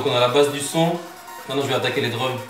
donc on a la base du son. Maintenant, je vais attaquer les drums.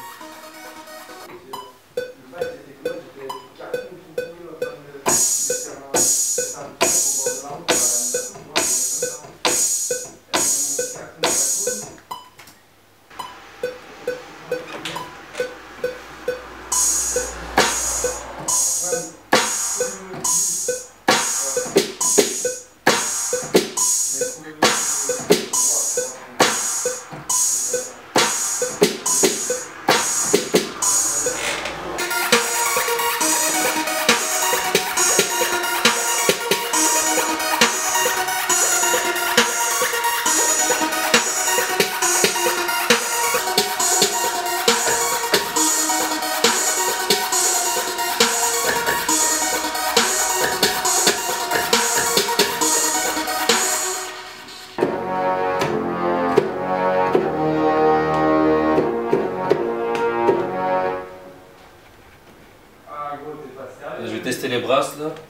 알았어?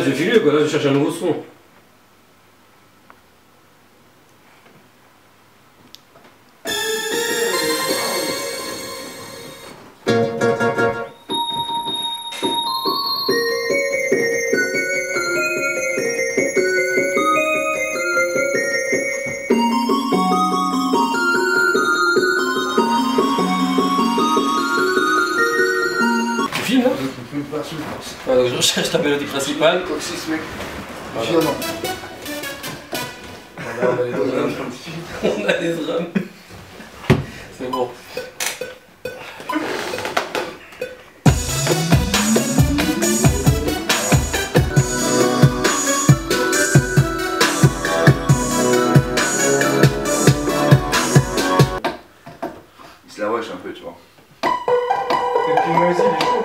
Je vais filer quoi, là, je cherche un nouveau son. Donc je recherche la mélodie principale. Coccyx, mec. Voilà. Violent. On a les drums. C'est bon. Il se la wesh un peu, tu vois. Et puis il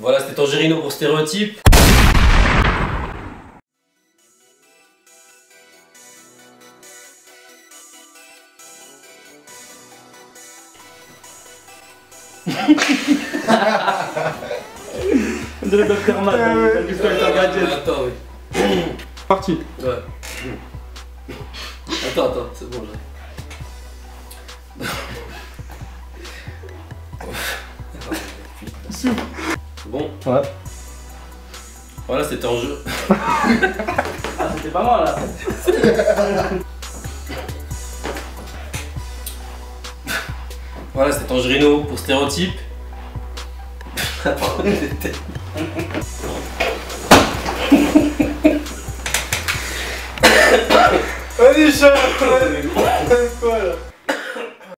Voilà, c'était Tangerino pour Stéréotype. On dirait Dr. Matt Gadget. Attends, oui. Parti. Ouais. Attends, attends, c'est bon. Souffle. Ouais. Voilà, c'était en jeu. Ah, c'était pas moi là. Voilà, c'était Tangerino pour stéréotype. Vas-y, chat